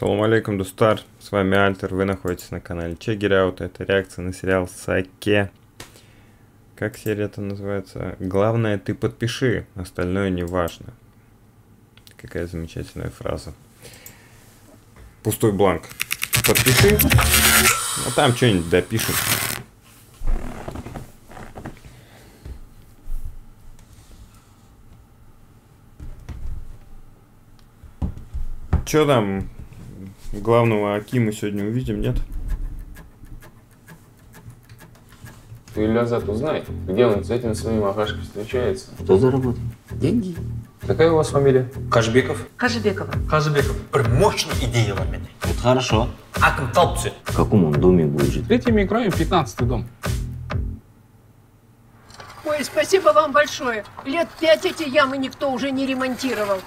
Салам алейкум, Дустар. С вами Альтер. Вы находитесь на канале Чегиряут. Это реакция на сериал Саке. Как серия это называется? Главное, ты подпиши, остальное не важно. Какая замечательная фраза. Пустой бланк. Подпиши, а там что-нибудь допишем. Че там? Главного Акима сегодня увидим, нет? Ты, Лязат, узнай, где он с этим своим агашкой встречается. Кто заработал? Деньги. Какая у вас фамилия? Кажбеков. Кажыбекова. Казбеков. Бір мощная идея var менде. Вот хорошо. Аким түседі. В каком он доме будет жить? Третьими краем 15 дом. Ой, спасибо вам большое. Лет пять эти ямы никто уже не ремонтировал.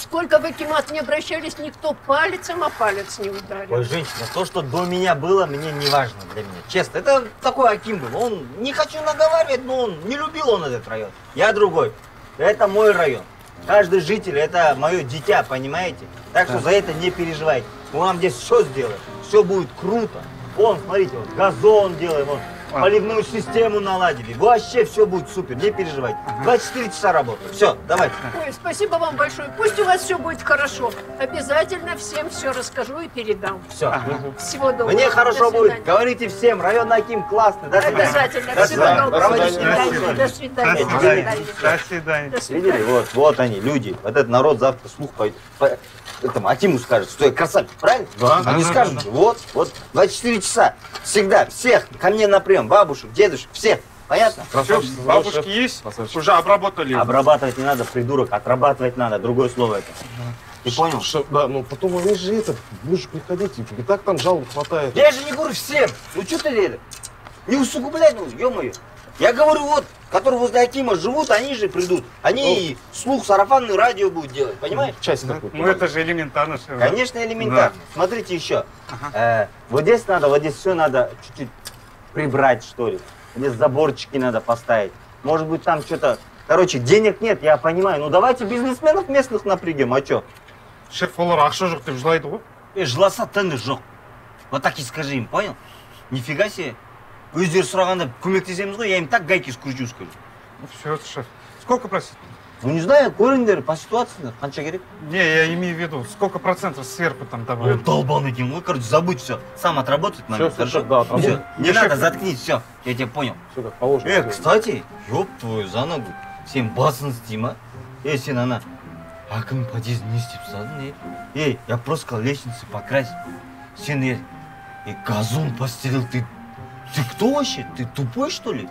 Сколько в Акимат не обращались, никто палецом о палец не Ой, ударил. женщина, то, что до меня было, мне не важно для меня. Честно, это такой Аким был. Он, не хочу наговаривать, но он не любил он этот район. Я другой. Это мой район. Каждый житель это мое дитя, понимаете? Так что за это не переживайте. Мы вам здесь все сделаем. Все будет круто. Вон, смотрите, вот газон делаем, вон, поливную систему наладили. Вообще все будет супер, не переживайте. 24 часа работаю. Все, давайте. Ой, спасибо вам большое. Пусть у вас все будет хорошо. Обязательно всем все расскажу и передам. Все. Всего доброго. Мне хорошо До будет. свидания. Говорите всем, район Аким классный. До свидания. Обязательно. До Всего свидания. доброго. До свидания. меня. До свидания. До свидания. До свидания. Видели? Вот, вот они, люди. Вот этот народ завтра слух пойдет. По- Этому Акиму скажет, что я красавчик, правильно? Да. Они скажут, вот, вот, 24 часа. Всегда, всех, ко мне на прием, бабушек, дедушек, всех. Понятно? Все, бабушки есть? Уже обработали. Обрабатывать не надо, придурок, отрабатывать надо, другое слово это. Ты понял? Что, да, ну потом они же это, будешь приходить, и так там жалоб хватает. Я же не говорю всем. Ну что ты это? Не усугубляй, ну, ё-моё. Я говорю, вот, которые возле Акима живут, они же придут. Они и слух, сарафанное радио будут делать, понимаешь? Часть такой. Ну это же элементарно. что? Конечно, элементарно. Смотрите еще. Э, вот здесь надо, вот здесь все надо чуть-чуть прибрать, что ли. Здесь заборчики надо поставить. Может быть, там что-то... Короче, денег нет, я понимаю. Ну, давайте бизнесменов местных напрягем, а что? Шеф олар ақша жоқ деп жылайды ғой. Э, жыласа тыны жоқ. Вот так и скажи им, понял? Нифига себе. Өздері сұрағанда көмектесеміз ғой, я им так гайки скручу, скажу. Ну все, шеф. Сколько просить? Ну, не знаю, көріңдер, по ситуации, қанша керек? Не, я имею в виду, сколько процентов сверху там Ой, добавить? долбаный Дим, ой, короче, забудь все. Сам отработать момент, Всё, хорошо? всё, да, отработай. Всё, не Не надо, шеф. заткнись, все, я тебя понял. Все как положено. Э, кстати, ёб твою за ногу. Сен басын істеймін, а? Эй, сен ана, әкім подъезд не істеп тастадың, ей? Эй, я просто сказал, лестницы покрась. Сен, ей, и газон постелил, ты... Ты кто вообще? Ты тупой, что ли?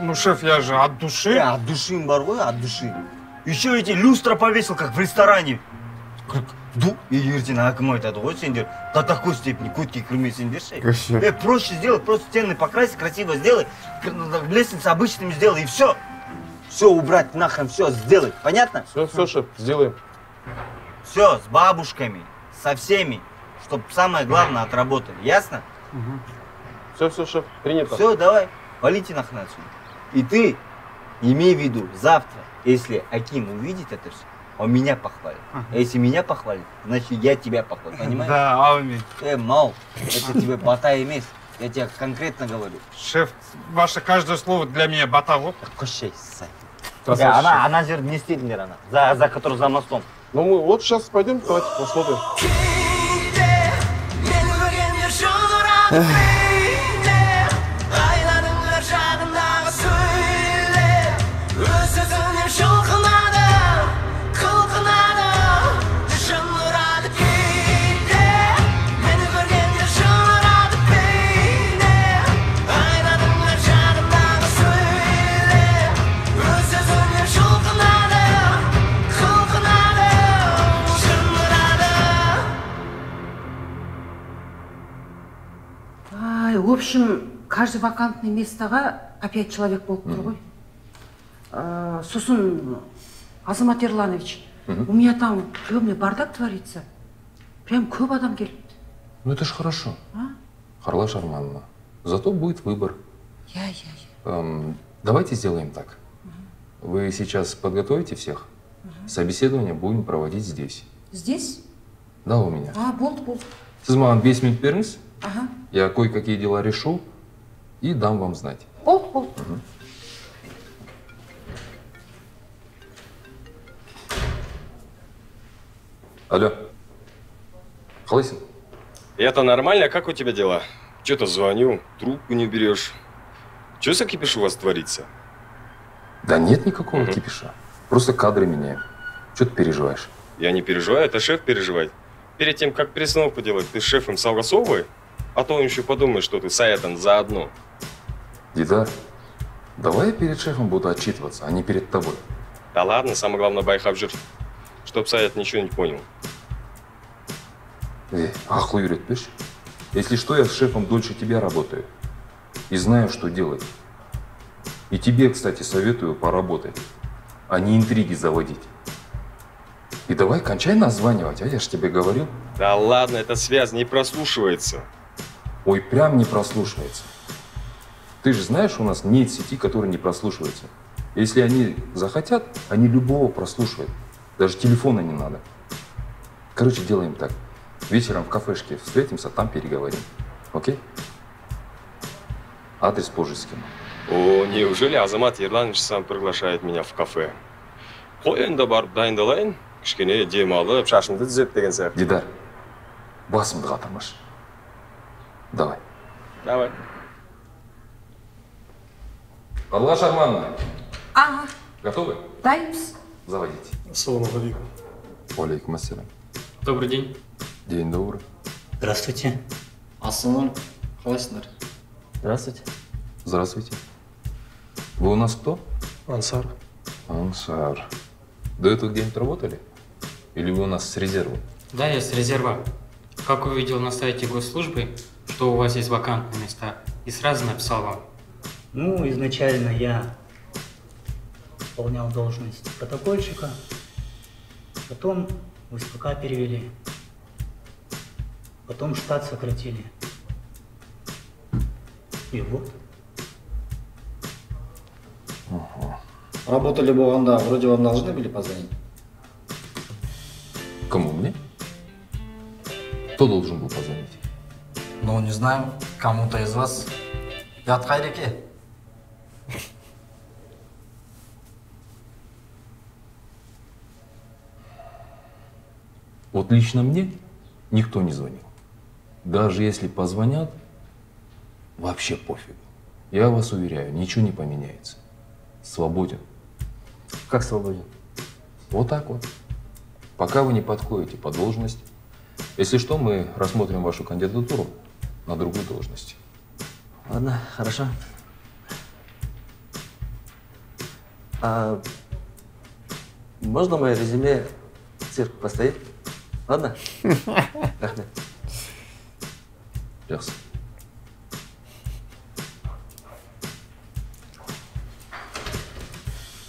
Ну, шеф, я же от Э, души. от души им баргой, от души. Еще эти люстра повесил, как в ресторане. Ду и ертең әкім айтады ғой сендер до такой степени көтке ше Вообще. э, проще сделай просто стены покрась красиво сделай лестницы обычными сделай и все все убрать нахрен все сделай. Понятно? Все, все, шеф, сделаем. все с бабушками со всеми чтобы самое главное отработали. Ясно? Все, все, шеф, принято. все давай валите нахрен отсюда. И ты имей в виду завтра если Аким увидит это все он меня похвалит А если меня похвалит значит я тебя похвалю понимаешь Да, аумин. Э, Мау, это тебе бата емес. Я тебе конкретно говорю. Шеф, ваше каждое слово для меня. Кощей, сай. Красавчик. она, она же не стильная, она. За, за которую за мостом. Ну мы вот сейчас пойдем, давайте посмотрим. общем, каждый вакантный местоға опять человек болып тұр ғой. Ә, сосын, Азамат Ерланович, у меня там приемный бардак творится. Прям көп адам келіпті. Ну это ж хорошо. А? Харлаш Армановна. Зато будет выбор. Я, я, я. Эм, давайте сделаем так. Вы сейчас подготовите всех. Собеседование будем проводить здесь. Здесь? Да, у меня. а болды болды Сіз маған 5 минут беріңіз, ага я кое-какие дела решу и дам вам знать. болды болды Алло. Қалайсың? Это нормально? Как у тебя дела? Че-то звоню, трубку не берешь. Че за кипиш у вас творится? Да нет никакого Мгм. кипиша. Просто кадры меняем. Что ты переживаешь? Я не переживаю, это шеф переживает. Перед тем, как перестановку делать, ты с шефом согласовывай, а то он еще подумает, что ты с Аятом заодно. Дидар, давай я перед шефом буду отчитываться, а не перед тобой. Да ладно, самое главное, байқап жүр. Чтоб Саят ничего не понял. Эй, ақыл үйретпеші. Если что, я с шефом дольше тебя работаю. И знаю, что делать. И тебе, кстати, советую поработать, а не интриги заводить. И давай кончай названивать, а я ж тебе говорил. Да ладно, эта связь не прослушивается. Ой, прям не прослушивается. Ты же знаешь, у нас нет сети, которая не прослушивается. Если они захотят, они любого прослушивают. Даже телефона не надо. Короче, делаем так. Вечером в кафешке встретимся, там переговорим. Окей? Адрес позже скину. О, неужели Азамат Ерланович сам приглашает меня в кафе? Қой енді барып дайындалайын, кішкене демалып, шашымды түзеп деген сияқты. Дидар, басымды қатырмашы. Давай. Давай. Алла Шармановна, ага готовы? дайынбыз Заводите. Ассаламу алейкум. Алейкум ассалям. Добрый день. День добрый. Здравствуйте. Ассалам. Қалайсыңдар? Здравствуйте. Здравствуйте. Вы у нас кто? Ансар. Ансар. До этого где-нибудь работали? Или вы у нас с резерва? Да, я с резерва. Как увидел на сайте госслужбы, что у вас есть вакантные места, и сразу написал вам. Ну, изначально я выполнял должность протокольщика, потом в СПК перевели, потом штат сократили. И вот. Работали болғанда вроде вам должны были позвонить. Кому мне? Кто должен был позвонить? Ну, не знаю, кому-то из вас. Я от Хайреке. Вот лично мне никто не звонил. Даже если позвонят, вообще пофиг. Я вас уверяю, ничего не поменяется. Свободен. Как свободен? Вот так вот. Пока вы не подходите по должность. Если что, мы рассмотрим вашу кандидатуру на другую должность. Ладно, хорошо. А можно мое резюме в цирк поставить? Ладно? Рахмет. Жақсы.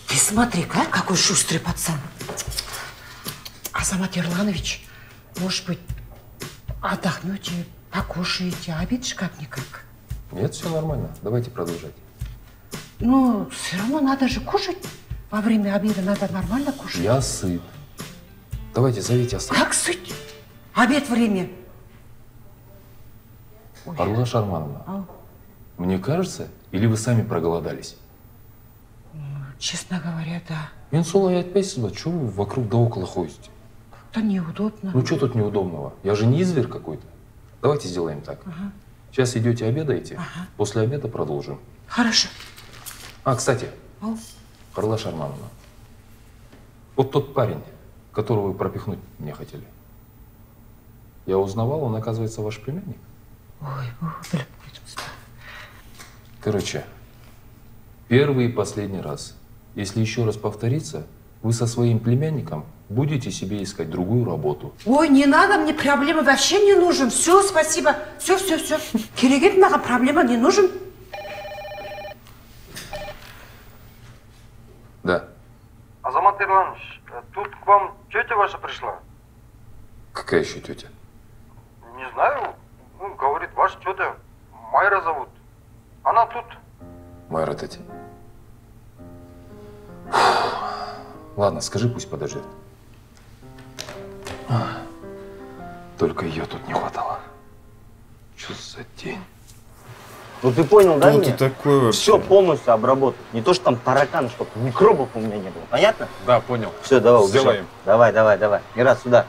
Ты смотри-ка, какой шустрый пацан. Азамат Ирланович, может быть, отдохнете, покушаете, а обед же как-никак. Нет, все нормально. Давайте продолжать. Ну, все равно надо же кушать. Во время обеда надо нормально кушать. Я сыт. Давайте зовите остальных. Как сыть? Обед время. Арла Шармановна, А, мне кажется, или вы сами проголодались? честно говоря, да. Мен солай айтпайсыз ба? Чего вы вокруг да около ходите? Это неудобно. Ну что тут неудобного? Я же не зверь какой-то. Давайте сделаем так. Ага. Сейчас идете обедаете, после обеда продолжим. Хорошо. А, кстати, Ау. Карла Шармановна, вот тот парень, которого вы пропихнуть мне хотели. Я узнавал, он, оказывается, ваш племянник. Ой, блин. Короче, первый и последний раз. Если еще раз повторится, вы со своим племянником будете себе искать другую работу. Ой, не надо, мне проблемы вообще не нужен. Все, спасибо. Все, все, все. Керегет маған проблема не нужен. Да. Азамат Ирланович, э, тут к вам тетя ваша пришла. Какая еще тетя? Не знаю, ну, говорит, ваша тетя Майра зовут. Она тут. Майра тетя. Ладно, скажи, пусть подождет. Только ее тут не хватало. Что за день? Ну ты понял, да, меня? ты такой вообще? Все полностью обработать. Не то, что там тараканы, чтобы микробов у меня не было. Понятно? Да, понял. Все, давай, убежал. Сделаем. Давай, давай, давай. Мирас, сюда.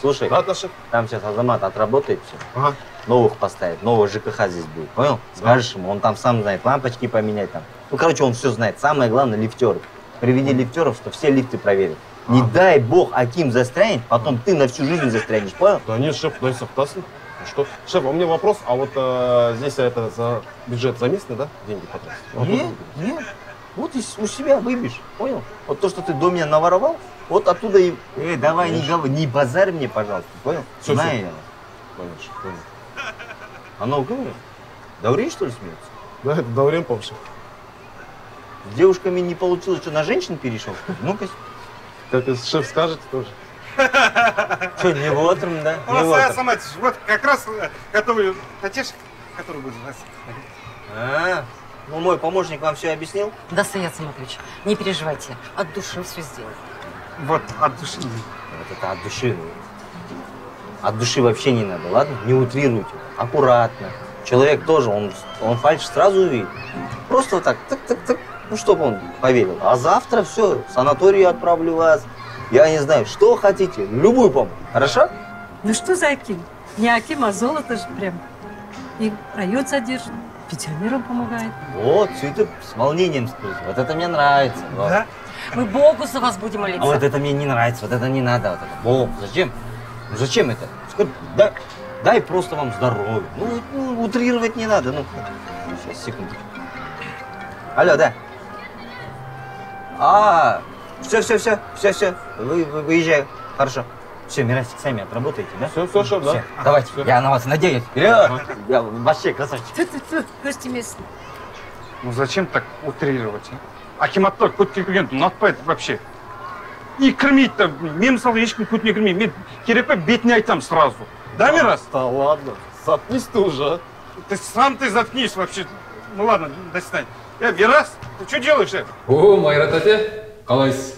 Слушай, Да, шеф? там сейчас Азамат отработает все. Ага. Новых поставит, нового ЖКХ здесь будет. Понял? Скажешь ему, он там сам знает, лампочки поменять там. Ну, короче, он все знает. Самое главное, лифтеры. Приведи лифтеров, что все лифты проверят. Не дай бог Аким застрянет, потом ты на всю жизнь застрянешь, понял? Да нет, шеф, дай согласен. Ну что? Шеф, а у меня вопрос, а вот э, здесь это за бюджет за место, да, деньги потратить? Нет, нет. Вот и у себя выбьешь, понял? Вот то, что ты до меня наворовал, вот оттуда и... Эй, давай, не, говори, не базарь мне, пожалуйста, понял? Всё, Знаю всё. я. Понял, шеф, понял. А ну, говори. Даурей, что ли, смеется? Да, это Даурен, по-моему. С девушками не получилось, что на женщин перешел? Ну-ка, Как шеф скажет тоже. что, не вотром, да? Вотром. Сая Саматович, вот как раз э, готовлю котешек, который будет у нас. А, ну мой помощник вам все объяснил? Да, Саят Саматович, не переживайте, от души все сделаю. Вот, от души. Вот это от души. От души вообще не надо, ладно? Не утрируйте. Аккуратно. Человек тоже, он, он фальш сразу увидит. Просто вот так, так-так-так, ну, чтобы он поверил. А завтра все, в санаторий отправлю вас. Я не знаю, что хотите, любую помощь. Хорошо? Ну что за Аким? Не Аким, а золото же прям. И район содержит, пенсионерам помогает. Вот, все это с волнением скрыть. Вот это мне нравится. Вот. Мы Богу за вас будем молиться. А вот это мне не нравится, вот это не надо. Вот это. Бог, зачем? Ну зачем это? Скажи, дай, дай просто вам здоровье. Ну, ну, утрировать не надо. Ну, сейчас, секунду. Алло, да. А, все, все, все, все, все. Вы, вы, выезжаю. Хорошо. Все, Мирасик, сами отработаете, да? Все, все, шеф, да? Всё, Давайте, я на вас надеюсь. Вперед! Я вообще красавчик. Ту-ту-ту, Костя местный. Ну зачем так утрировать? А? Акиматтар көтке келген ұнатпайды вообще. И кірмейді мен мысалы ешкім көтіне кірмеймін мен керек па бетіне айтамын сразу да мирас Да ладно, заткнись ты уже, а. ты сам ты заткнись вообще ну ладно до свидания я мирас ты что делаешь э? О, Майрат әте, қалайсыз?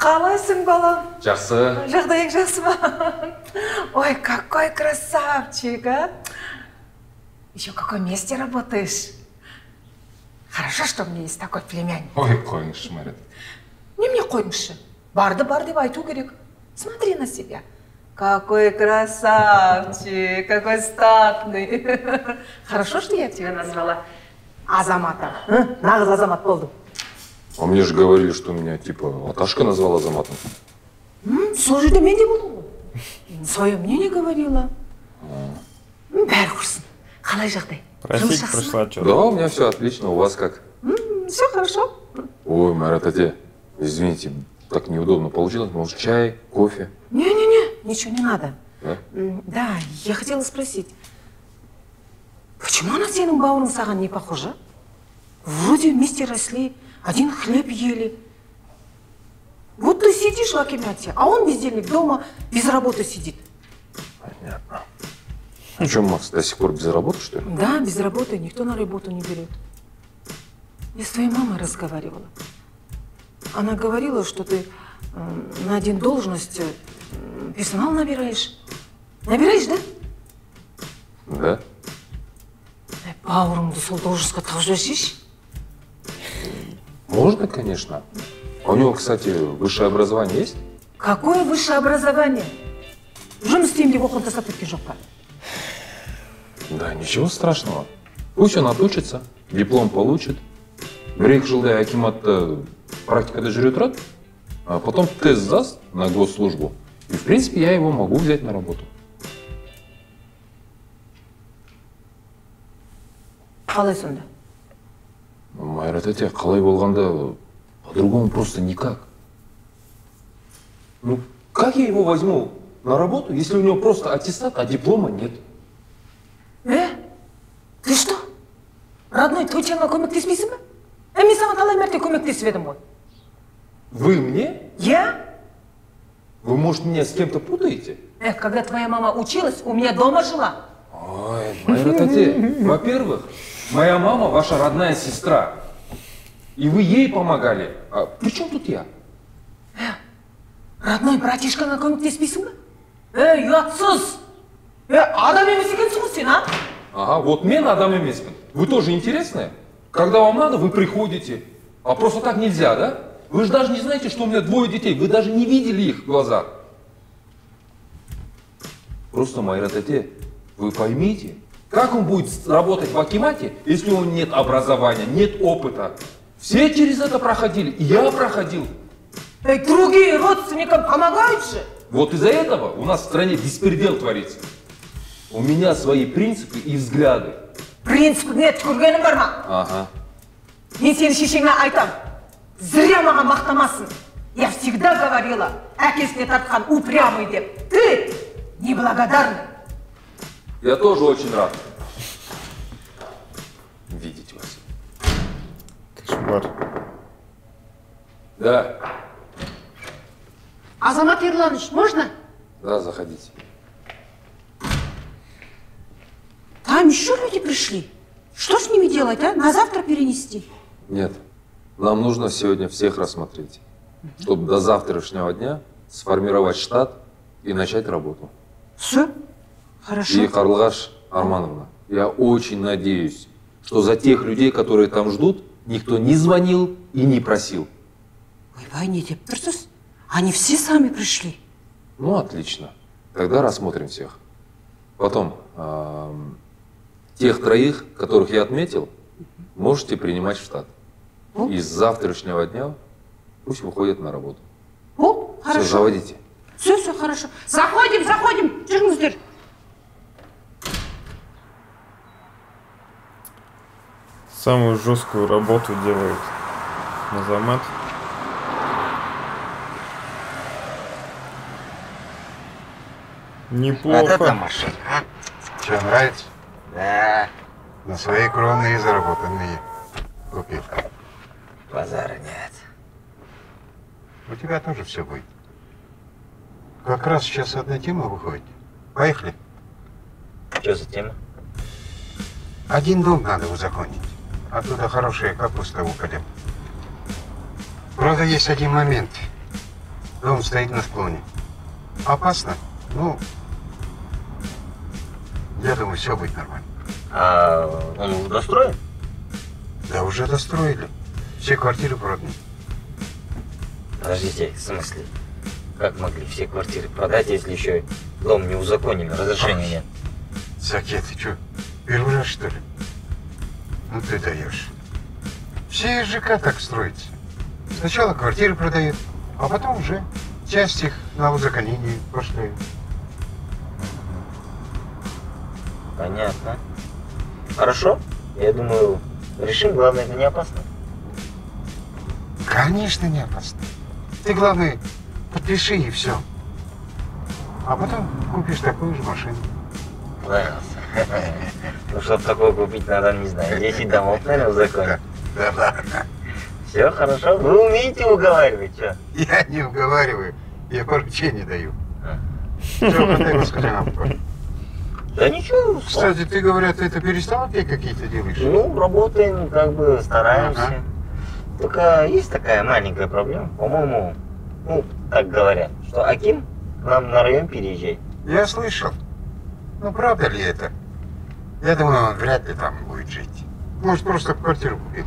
Қалайсың, балам? Жақсы. Жағдайың жақсы ма? Ой, какой красавчик, а? Еще в каком месте работаешь? Хорошо, что у меня есть такой племянник. Ой, қойыңызшы, Майрат. Немене қойыңызшы? Барды бар деп айту керек. Смотри на себя. Какой красавчик, какой статный. Хорошо, что я тебя назвала Азаматом. а? Нағыз Азамат болдың. А мне же говорили, что меня типа Аташка назвала Азаматом. Сол жерде мен де болдым ғой свое мнение говорила бәрі құрсын қалай жағдай пришла, что Да, у меня все отлично, у вас как? все хорошо Ой, Майрат әте, извините, так неудобно получилось. Может, чай, кофе? не-не-не ничего не надо Да? Да я хотела спросить почему она сенің бауырың саған не похожа вроде вместе росли один хлеб ели вот ты сидишь в акимате а он бездельник дома без работы сидит Понятно. Ну что, Макс, до сих пор без работы, что ли? Да, без работы никто на работу не берет. Я с твоей мамой разговаривала. Она говорила, что ты на один должность м, персонал набираешь. Набираешь, да? Да? Ай, бауырыңды сол должностьқа тығып жіберсейші Можно, конечно. А у него, кстати, высшее образование есть? какое высшее образование жұмыс істеймін деп оқуын тастап кеткен жоқ па Да, ничего страшного. Пусть он отучится, диплом получит. бір екі жылдай акиматта практикада жүре тұрады а потом тест сдаст на госслужбу и в принципе я его могу взять на работу қалай сонда майрат әте қалай болғанда по-другому просто никак ну как я его возьму на работу если у него просто аттестат а диплома нет Э? Ты что? Родной, той саған көмектеспейсің ба? Е, мен саған талай мәрте көмектесіп едім ғой. вы мне Я? вы может меня с кем-то путаете Эх, когда твоя мама училась, у меня дома жила. Ой, Майрат әте, во-первых, моя мама ваша родная сестра. И вы ей помогали. А при чем тут я? Родной братишкаңа көмектеспейсің ба? ей ұятсыз е адам емес екенсің ғой сен а Ага, вот мен адам емеспін. Вы тоже интересные? Когда вам надо, вы приходите. А просто так нельзя, да? Вы же даже не знаете, что у меня двое детей. Вы даже не видели их в глазах. Просто, Майра Тете, вы поймите, как он будет с- работать в Акимате, если у него нет образования, нет опыта? Все через это проходили, и я проходил. ей другие родственникам помогают же Вот из-за этого у нас в стране беспредел творится. У меня свои принципы и взгляды. принцип нет көргенің бар ма Ага. мен сенің шешеңе айтам зря маған мақтамасын я всегда говорила әкесіне тартқан упрямый деп ты неблагодарный Я тоже очень рад видеть вас. Кошмар. Да, Азамат Ирланович, можно? да, заходите. Там еще люди пришли. Что с ними делать, а? На завтра перенести? Нет, нам нужно сегодня всех рассмотреть, чтобы до завтрашнего дня сформировать штат и начать работу. Все? Хорошо. И Харлгаш Армановна, я очень надеюсь, что за тех людей, которые там ждут, никто не звонил и не просил. Ойбай, не деп тұрсыз? Они все сами пришли. Ну, отлично. Тогда рассмотрим всех. Потом, ам, тех троих, которых я отметил, можете принимать в штат. И с завтрашнего дня пусть выходят на работу. О, Все, хорошо. заводите. Все, все хорошо. Заходим, заходим. Жүріңіздер. Самую жесткую работу делает Азамат. Неплохо. Вот это машина, а? Что, нравится? Да, На свои кровные заработанные купил. базара нет. У тебя тоже все будет. Как раз сейчас одна тема выходит. Поехали. Что за тема? Один дом надо узаконить. Оттуда хорошая капуста упадет. Правда, есть один момент. Дом стоит на склоне. Опасно? Ну, я думаю, все будет нормально. А он достроен? Да уже достроили. Все квартиры проданы. Подождите, в смысле? Как могли все квартиры продать, если еще дом не узаконили, разрешения нет? Заке, ты что, первый раз что ли? Ну ты даешь. Все ЖК так строятся. Сначала квартиры продают, а потом уже часть их на узаконение пошлют. Понятно. Хорошо. Я думаю, решим. Главное, это не опасно. Конечно, не опасно. Ты, главное, подпиши и все. А потом купишь такую же машину. Понравился. Ну, чтобы такое купить, надо, не знаю, 10 домов, наверное, узаконить. Да ладно. Все хорошо. Вы умеете уговаривать, что? Я не уговариваю, я поручение даю. Нам. Да ничего. Кстати, ты, говорят, это перестал опять какие-то делаешь? Ну, работаем, как бы стараемся. Ага. Только есть такая маленькая проблема. По-моему, ну, так говорят, что Аким нам на район переезжает. Я слышал. Ну, правда ли это? Я думаю, он вряд ли там будет жить. Может, просто квартиру купил.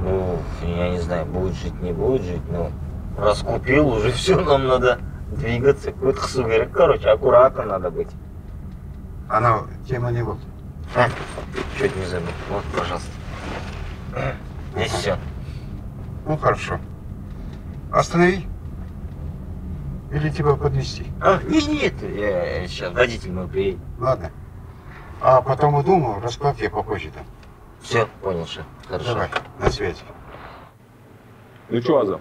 Ну, я не знаю, будет жить, не будет жить, но раз купил, уже все, нам надо двигаться. Какой-то хсугерик, короче, аккуратно надо быть. Она тема не вот. А, чуть не забыл. Вот, пожалуйста. Здесь все. Ну, хорошо. Останови. Или тебя подвести? А, нет, нет, я сейчас водитель мой приедет. Ладно. А потом и думаю, расклад я попозже там. Все, понял, шеф. Хорошо. Давай, на связи. Ну что, Азам?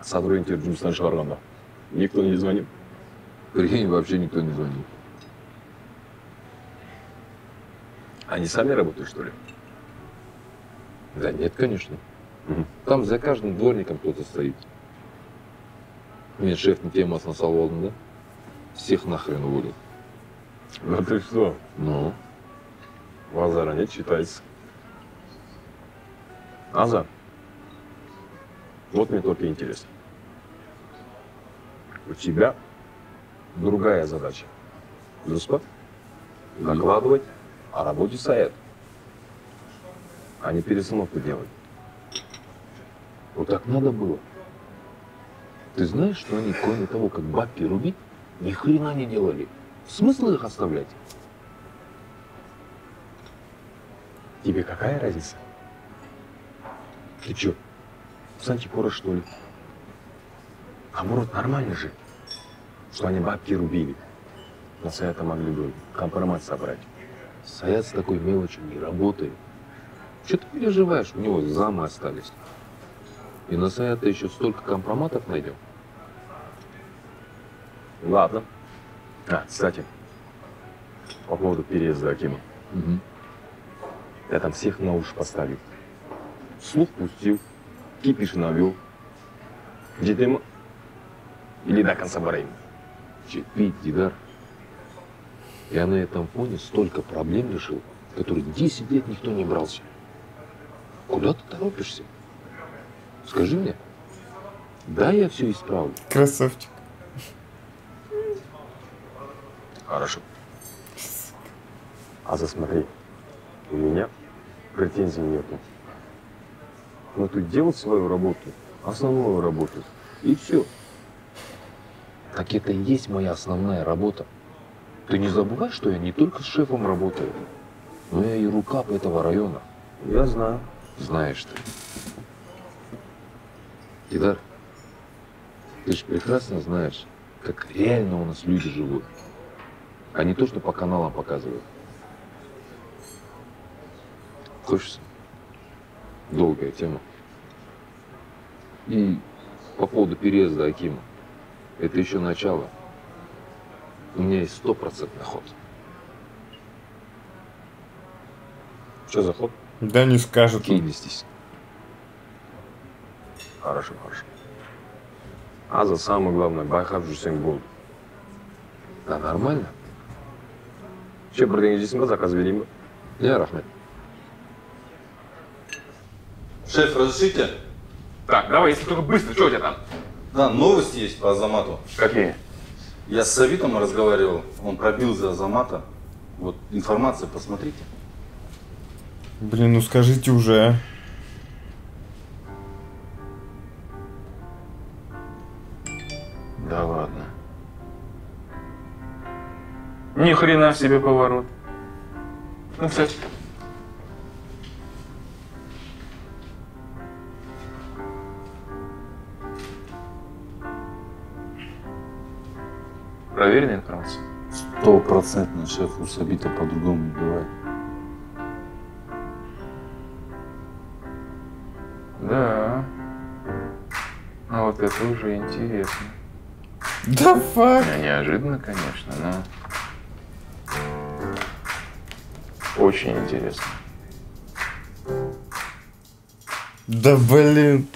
Сотрудники жұмыстан шығарғанда никто не звонил? Прикинь, вообще никто не звонил. Они сами работают, что ли? Да нет, конечно. Там за каждым дворником кто-то стоит. Нет, шеф на тему с насолодом, да? Всех нахрен уволит. Да ты что? Ну? Базара нет, считается. Азам, вот мне только интересно. У тебя другая задача. Люспа, докладывать о работе Саэт, а не перестановку делать. Вот так надо было. Ты знаешь, что они, кроме того, как бабки рубить, ни хрена не делали. Смысл их оставлять? Тебе какая разница? Ты чё, с антикора что ли? Наоборот, нормально же, что они бабки рубили. На Саята могли бы компромат собрать. Саят с такой мелочью не работает. Че ты переживаешь? У него замы остались. И на Саята еще столько компроматов найдем. Ладно. А, кстати, по поводу переезда Акима. Мгм. Я там всех на уши поставил. Слух пустил, кипиш навел. Где ты Или до конца времени. Чепить, Дидар. Я на этом фоне столько проблем решил, которые 10 лет никто не брался. Куда ты торопишься? Скажи мне. Да, я все исправлю. Красавчик. Хорошо. А засмотри, у меня претензий нету. Ну ты делай свою работу, основную работу, и все. Так это и есть моя основная работа. Ты не забывай, что я не только с шефом работаю, но я и рукав этого района. Я знаю. Знаешь ты. Дидар, ты же прекрасно знаешь, как реально у нас люди живут, а не то, что по каналам показывают. Хочется? Долгая тема. И по поводу переезда Акима. Это еще начало. У меня есть стопроцентный ход. Что за ход? Да не скажет. Здесь. Хорошо, хорошо. А за самое главное, байқап жүрсең болды. Да, нормально. Че, бірдеңе жейсің ба, заказ берейін ба? Не, рахмет. Шеф, разрешите? Так, давай, если только быстро, что у тебя там? Да, новости есть по Азамату. Какие? Я с Савитом разговаривал, он пробил за Азамата. Вот информация, посмотрите. Блин, ну скажите уже, а. Ни хрена себе поворот. Ну, кстати. Проверенная информация? Стопроцентно, шеф, у Сабита по-другому не бывает. Да. Ну вот это уже интересно. Да фак. Не, Неожиданно, конечно, но... Очень интересно. Да блин.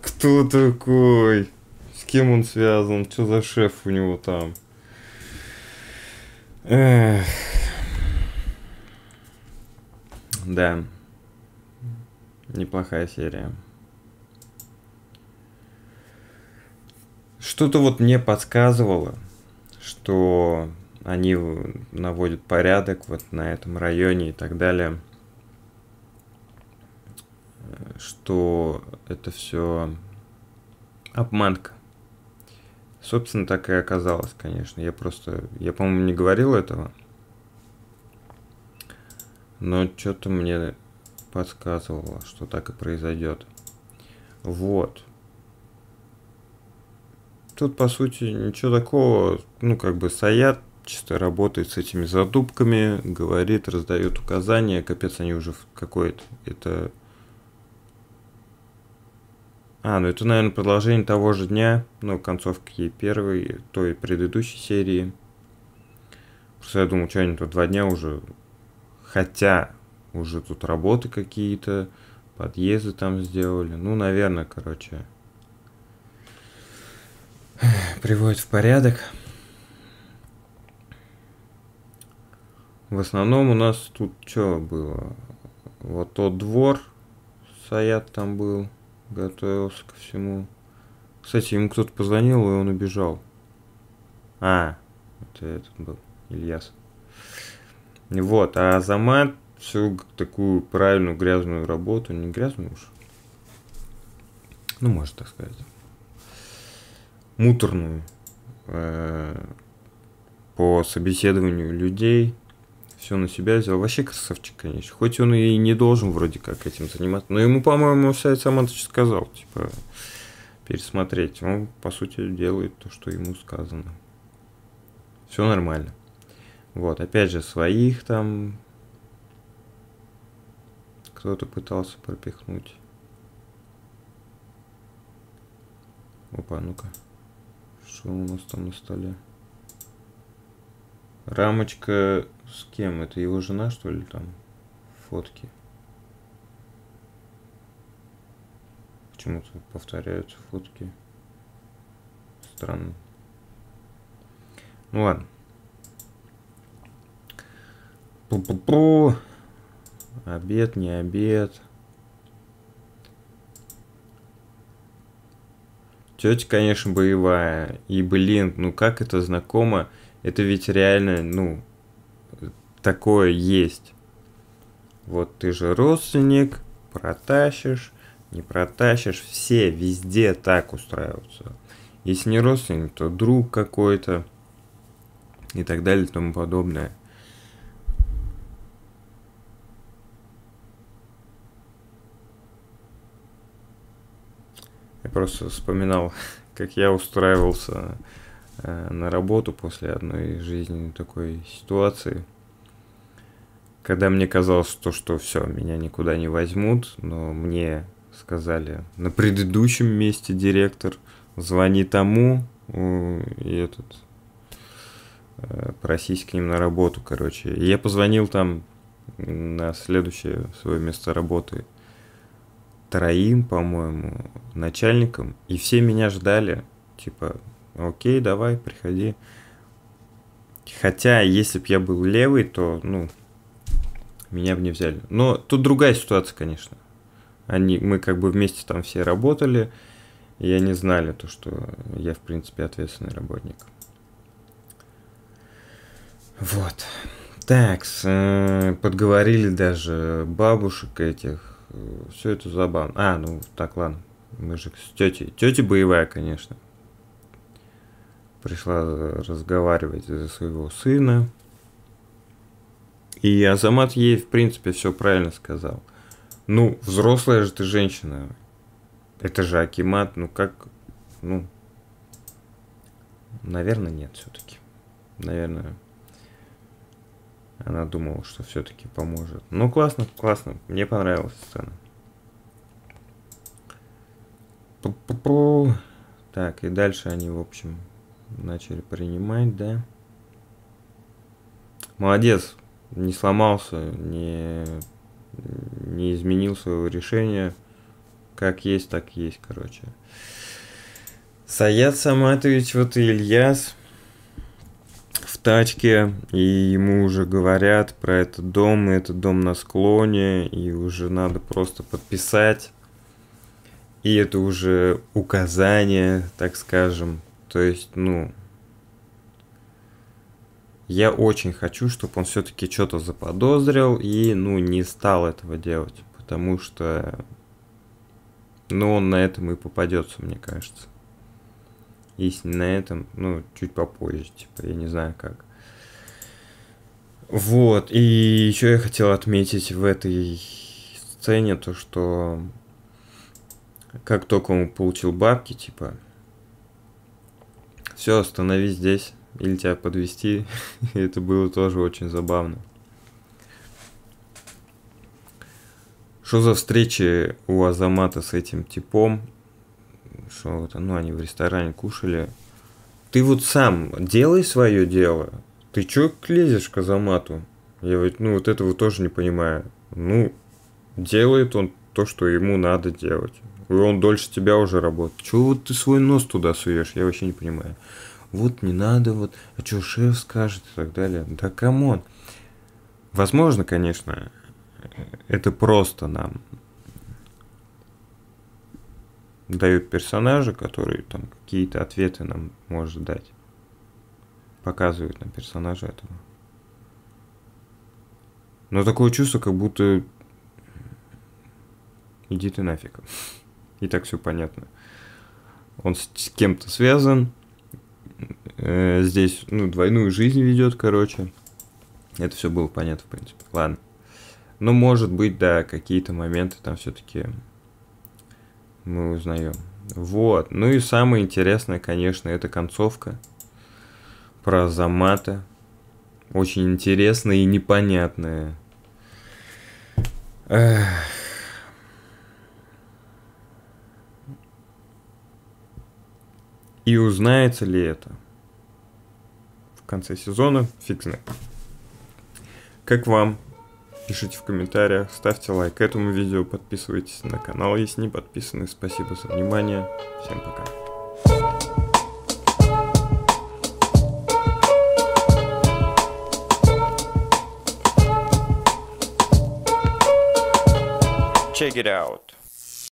Кто такой? С кем он связан? Что за шеф у него там? Эх. Да. Неплохая серия. Что-то вот мне подсказывало, что они наводят порядок вот на этом районе и так далее. Что это все обманка. Собственно, так и оказалось, конечно. Я просто, я, по-моему, не говорил этого. Но что-то мне подсказывало, что так и произойдет. Вот. Тут, по сути, ничего такого. Ну, как бы Саят чисто работает с этими задубками, говорит, раздает указания. Капец, они уже в какой-то... Это... А, ну это, наверное, продолжение того же дня, ну, концовки первой, той предыдущей серии. Просто я думал, что они тут два дня уже... Хотя уже тут работы какие-то, подъезды там сделали. Ну, наверное, короче, приводит в порядок. В основном у нас тут что было? вот тот двор, Саят там был, готовился ко всему. Кстати, ему кто-то позвонил, и он убежал. А, это этот был, Ильяс. Вот, а Азамат всю такую правильную грязную работу, не грязную уж, ну, можно так сказать, муторную, э, по собеседованию людей, все на себя взял. Вообще красавчик, конечно. Хоть он и не должен вроде как этим заниматься. Но ему, по-моему, Сайт Самантович сказал, типа, пересмотреть. Он, по сути, делает то, что ему сказано. Все нормально. Вот, опять же, своих там кто-то пытался пропихнуть. Опа, ну-ка. Что у нас там на столе? Рамочка с кем? Это его жена, что ли, там? Фотки. Почему-то повторяются фотки. Странно. Ну ладно. Пу-пу-пу. Обед, не обед. Тетя, конечно, боевая. И, блин, ну как это знакомо? Это ведь реально, ну, такое есть. Вот ты же родственник, протащишь, не протащишь. Все везде так устраиваются. Если не родственник, то друг какой-то и так далее и тому подобное. Я просто вспоминал, как я устраивался э, на работу после одной жизненной такой ситуации, когда мне казалось, то, что все, меня никуда не возьмут, но мне сказали на предыдущем месте директор, звони тому, и этот, э, просись к ним на работу, короче. И я позвонил там на следующее свое место работы троим, по-моему, начальникам, и все меня ждали, типа, окей, давай, приходи. Хотя, если бы я был левый, то, ну, меня бы не взяли. Но тут другая ситуация, конечно. Они, мы как бы вместе там все работали, и они знали то, что я, в принципе, ответственный работник. Вот. Так, э, подговорили даже бабушек этих все это забавно. А, ну так, ладно. Мы же с тетей. Тетя боевая, конечно. Пришла разговаривать за своего сына. И Азамат ей, в принципе, все правильно сказал. Ну, взрослая же ты женщина. Это же Акимат, ну как, ну, наверное, нет все-таки. Наверное, она думала, что все-таки поможет. Ну, классно, классно. Мне понравилась сцена. Пу-пу-пу. Так, и дальше они, в общем, начали принимать, да. Молодец, не сломался, не, не изменил своего решения. Как есть, так есть, короче. Саят Саматович, вот и Ильяс тачке, и ему уже говорят про этот дом, и этот дом на склоне, и уже надо просто подписать. И это уже указание, так скажем. То есть, ну, я очень хочу, чтобы он все-таки что-то заподозрил и, ну, не стал этого делать. Потому что, ну, он на этом и попадется, мне кажется. Если на этом, ну, чуть попозже, типа, я не знаю как. Вот, и еще я хотел отметить в этой сцене то, что как только он получил бабки, типа, все, остановись здесь, или тебя подвести. это было тоже очень забавно. Что за встречи у Азамата с этим типом? Что вот, ну, они в ресторане кушали. Ты вот сам делай свое дело. Ты чё лезешь к Азамату? Я вот, ну, вот этого тоже не понимаю. Ну, делает он то, что ему надо делать. И он дольше тебя уже работает. Чего вот ты свой нос туда суешь? Я вообще не понимаю. Вот не надо, вот, а что шеф скажет и так далее. Да come on. Возможно, конечно, это просто нам дают персонажа, который там какие-то ответы нам может дать. Показывают нам персонажа этого. Но такое чувство, как будто иди ты нафиг. И так все понятно. Он с, кем-то связан. Э, здесь, ну, двойную жизнь ведет, короче. Это все было понятно, в принципе. Ладно. Но может быть, да, какие-то моменты там все-таки мы узнаем. Вот. Ну и самое интересное, конечно, это концовка про Замата. Очень интересная и непонятная. Эх. И узнается ли это в конце сезона, фиг знает. Как вам? Пишите в комментариях, ставьте лайк этому видео, подписывайтесь на канал, если не подписаны. Спасибо за внимание. Всем пока. Check it out.